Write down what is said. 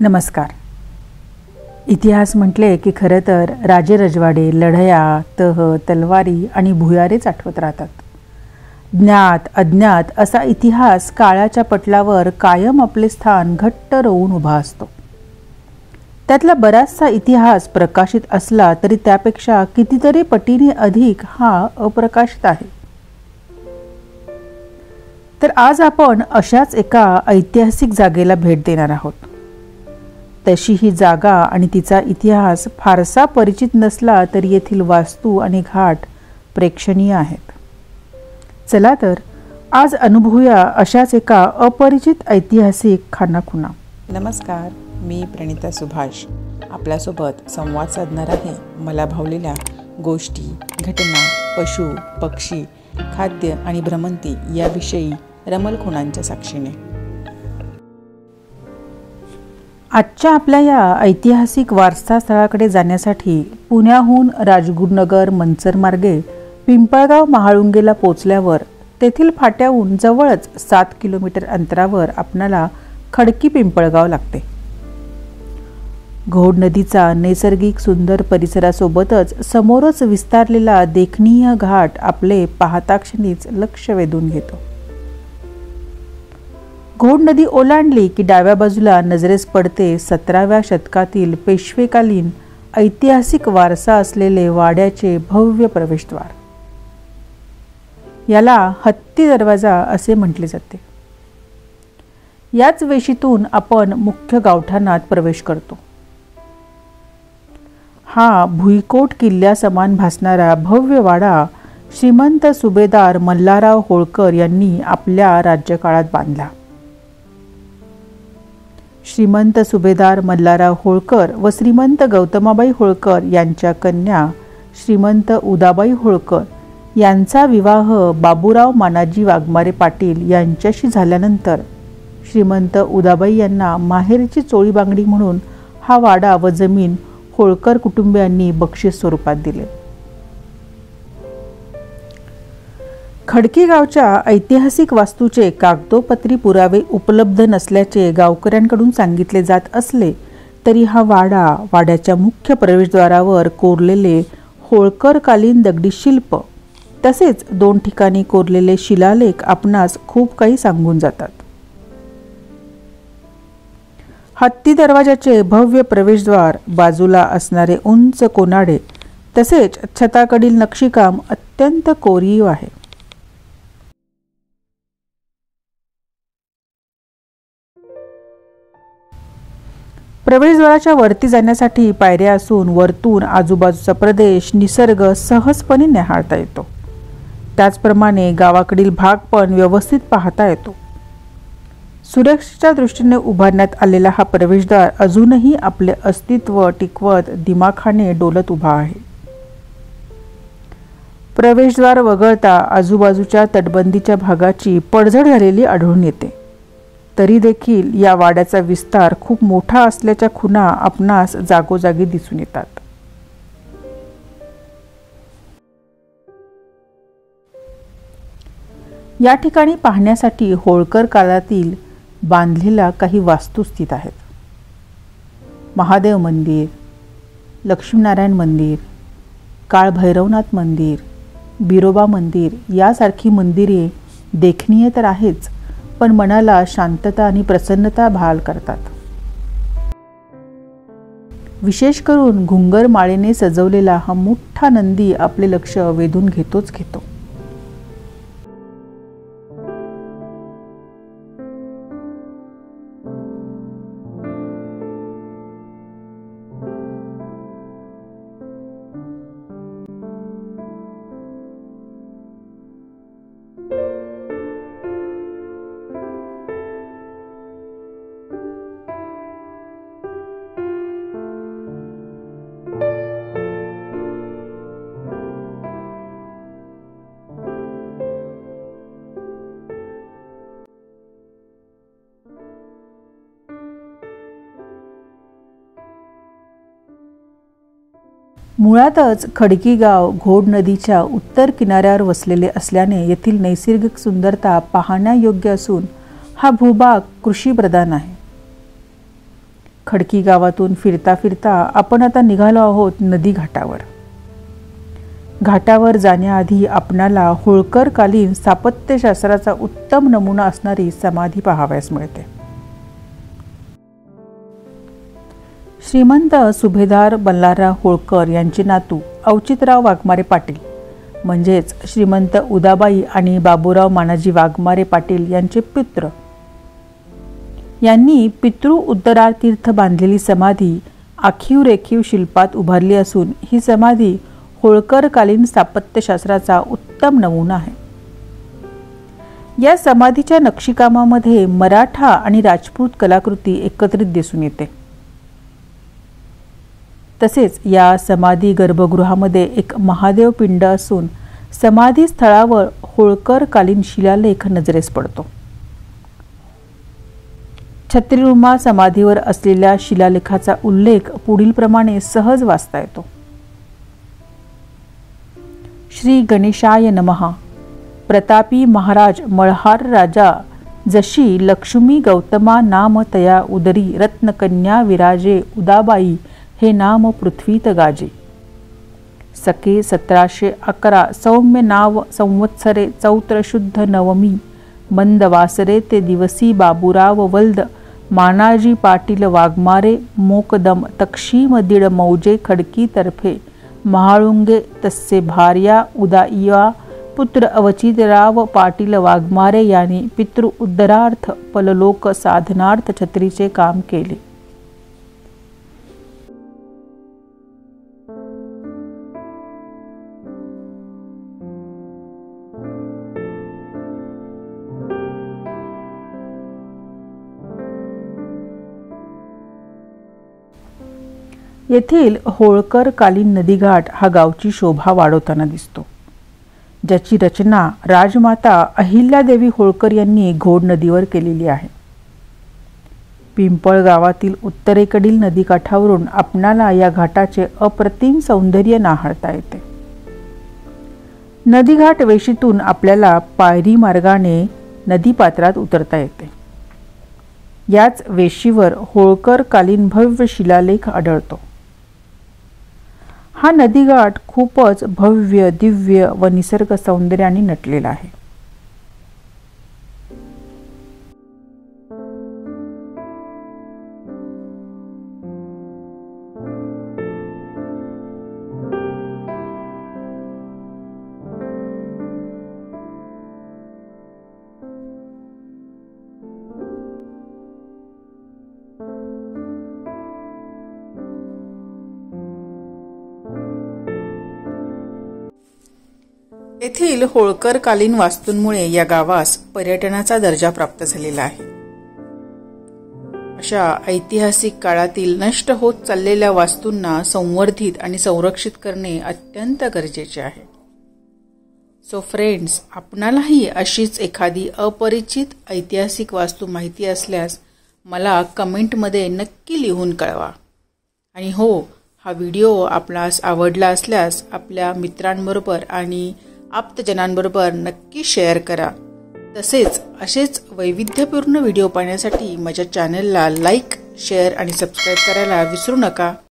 नमस्कार. इतिहास म्हटले की खरं तर राजे रजवाडे लढया तह तलवारी आणि भुयारेच आठवत राहतात. ज्ञात अज्ञात असा इतिहास काळाच्या पटलावर कायम आपले स्थान घट्ट रोवून उभा असतो. त्यातला बराचसा इतिहास प्रकाशित असला तरी त्यापेक्षा कितीतरी पटीने अधिक हा अप्रकाशित आहे. तर आज आपण अशाच एका ऐतिहासिक जागेला भेट देणार आहोत. तशी ही जागा आणि तिचा इतिहास फारसा परिचित नसला तरी येथील वास्तू आणि घाट प्रेक्षणीय आहेत. चला तर आज अनुभवूया अशाच एका अपरिचित ऐतिहासिक खानाखुना. नमस्कार मी प्रणिता सुभाष. आपल्यासोबत संवाद साधणार आहे मला भावलेल्या गोष्टी घटना पशु पक्षी खाद्य आणि भ्रमंती याविषयी रमल खुणांच्या साक्षीने. आजच्या आपल्या या ऐतिहासिक वारसा स्थळाकडे जाण्यासाठी पुण्याहून राजगुरुनगर मंचर मार्गे पिंपळगाव महाळुंगेला पोचल्यावर तेथील फाट्याहून जवळच सात किलोमीटर अंतरावर आपणाला खडकी पिंपळगाव लागते. घोड नदीचा नैसर्गिक सुंदर परिसरासोबतच समोरच विस्तारलेला देखणीय घाट आपले पाहताक्षणीच लक्ष वेधून घेतो. घोड नदी ओलांडली की डाव्या बाजूला नजरेस पडते सतराव्या शतकातील पेशवेकालीन ऐतिहासिक वारसा असलेले वाड्याचे भव्य प्रवेशद्वार. याला हत्ती दरवाजा असे म्हटले जाते. याच वेशीतून आपण मुख्य गावठाणात प्रवेश करतो. हा भुईकोट किल्ल्यासमान भासणारा भव्य वाडा श्रीमंत सुभेदार मल्हारराव होळकर यांनी आपल्या राज्यकाळात बांधला. श्रीमंत सुभेदार मल्लाराव होळकर व श्रीमंत गौतमाबाई होळकर यांच्या कन्या श्रीमंत उदाबाई होळकर यांचा विवाह बाबूराव मानाजी वाघमारे पाटील यांच्याशी झाल्यानंतर श्रीमंत उदाबाई यांना माहेरची चोळी बांगडी म्हणून हा वाडा व जमीन होळकर कुटुंबियांनी बक्षीस स्वरूपात दिले. खडकी गावच्या ऐतिहासिक वास्तूचे कागदोपत्री पुरावे उपलब्ध नसल्याचे गावकऱ्यांकडून सांगितले जात असले तरी हा वाडा वाड्याच्या मुख्य प्रवेशद्वारावर कोरलेले होळकरकालीन दगडी शिल्प तसेच दोन ठिकाणी कोरलेले शिलालेख आपणास खूप काही सांगून जातात. हत्ती दरवाजाचे भव्य प्रवेशद्वार बाजूला असणारे उंच कोनाडे तसेच छताकडील नक्षीकाम अत्यंत कोरीव आहे. प्रवेशद्वाराच्या वरती जाण्यासाठी पायऱ्या असून वरतून आजूबाजूचा प्रदेश निसर्ग सहजपणे न्याहाळता येतो. त्याचप्रमाणे गावाकडील भाग पण व्यवस्थित पाहता येतो. सुरक्षेच्या दृष्टीने उभारण्यात आलेला हा प्रवेशद्वार अजूनही आपले अस्तित्व टिकवत दिमाखाने डोलत उभा आहे. प्रवेशद्वार वगळता आजूबाजूच्या तटबंदीच्या भागाची पडझड झालेली आढळून येते. तरी देखील या वाड्याचा विस्तार खूप मोठा असल्याच्या खुणा आपणास जागोजागी दिसून येतात. या ठिकाणी पाहण्यासाठी होळकर काळातील बांधलेल्या काही वास्तू स्थित आहेत. महादेव मंदिर लक्ष्मीनारायण मंदिर काळभैरवनाथ मंदिर बिरोबा मंदिर यासारखी मंदिरे देखणीय तर आहेच पण मनाला शांतता आणि प्रसन्नता भाल करतात. विशेष करून घुंगर माळेने सजवलेला हा मोठा नंदी आपले लक्ष वेधून घेतोच घेतो. मुळातच खडकी गाव घोड नदीच्या उत्तर किनाऱ्यावर वसलेले असल्याने येथील नैसर्गिक सुंदरता पाहण्यायोग्य असून हा भूभाग कृषीप्रधान आहे. खडकी गावातून फिरता फिरता आपण आता निघालो आहोत नदी घाटावर. घाटावर जाण्याआधी आपणाला होळकरकालीन स्थापत्यशास्त्राचा उत्तम नमुना असणारी समाधी पाहाव्यास मिळते. श्रीमंत सुभेदार बल्लारराव होळकर यांचे नातू अवचितराव वाघमारे पाटील म्हणजेच श्रीमंत उदाबाई आणि बाबूराव मानाजी वाघमारे पाटील यांचे पुत्र. यांनी पितृ उत्तरातीर्थ बांधलेली समाधी आखीव रेखीव शिल्पात उभारली असून ही समाधी होळकरकालीन स्थापत्यशास्त्राचा उत्तम नमुना आहे. या समाधीच्या नक्षीकामामध्ये मराठा आणि राजपूत कलाकृती एकत्रित दिसून येते. तसेच या समाधी गर्भगृहामध्ये एक महादेव पिंड असून समाधी स्थळावर होळकरकालीन शिलालेख नजरेस पडतो. छत्रीरुमा समाधीवर असलेल्या शिलालेखाचा उल्लेख पुढीलप्रमाणे सहज वाचता येतो. श्री गणेशाय नमहा प्रतापी महाराज मळहार राजा जशी लक्ष्मी गौतमा नाम तया उदरी रत्नकन्या विराजे उदाबाई हे नाम पृथ्वीत गाजे. सके सतराशे अकरा सौम्य नाव संवत्सरे चौत्र शुद्ध नवमी. मंद वासरे ते दिवसी बाबुराव वल्द. मानाजी पाटील वाघमारे मोकदम तक्षीम दिड मौजे खडकीतर्फे महाळुंगे तस्य भार्या उदाइया. पुत्र अवचितराव पाटील वाघमारे यांनी पितृ उद्धरार्थ पललोक साधनार्थ छत्रीचे काम केले. येथील होळकर कालीन नदीघाट हा गावची शोभा वाढवताना दिसतो. ज्याची रचना राजमाता अहिल्यादेवी होळकर यांनी घोड नदीवर केलेली आहे. पिंपळ गावातील उत्तरेकडील नदीकाठावरून आपणाला या घाटाचे अप्रतिम सौंदर्य नाहाळता येते. नदीघाट वेशीतून आपल्याला पायरी मार्गाने नदीपात्रात उतरता येते. याच वेशीवर होळकर कालीन भव्य शिलालेख आढळतो. हा नदीघाट खूपच भव्य दिव्य व निसर्ग सौंदर्याने नटलेला आहे. येथील होळकरकालीन वास्तूंमुळे या गावास पर्यटनाचा दर्जा प्राप्त झालेला आहे. अशा ऐतिहासिक काळातील नष्ट होत चाललेल्या वास्तूंना संवर्धित आणि संरक्षित करणे अत्यंत गरजेचे आहे. सो फ्रेंड्स आपणालाही अशीच एखादी अपरिचित ऐतिहासिक वास्तू माहिती असल्यास मला कमेंटमध्ये नक्की लिहून कळवा. आणि हो हा व्हिडिओ आपणास आवडला असल्यास आपल्या मित्रांबरोबर आणि आप्तजनांबरोबर नक्की शेअर करा. तसेच असेच वैविध्यपूर्ण व्हिडिओ पाहण्यासाठी माझ्या चॅनलला लाईक शेअर आणि सबस्क्राईब करायला विसरू नका.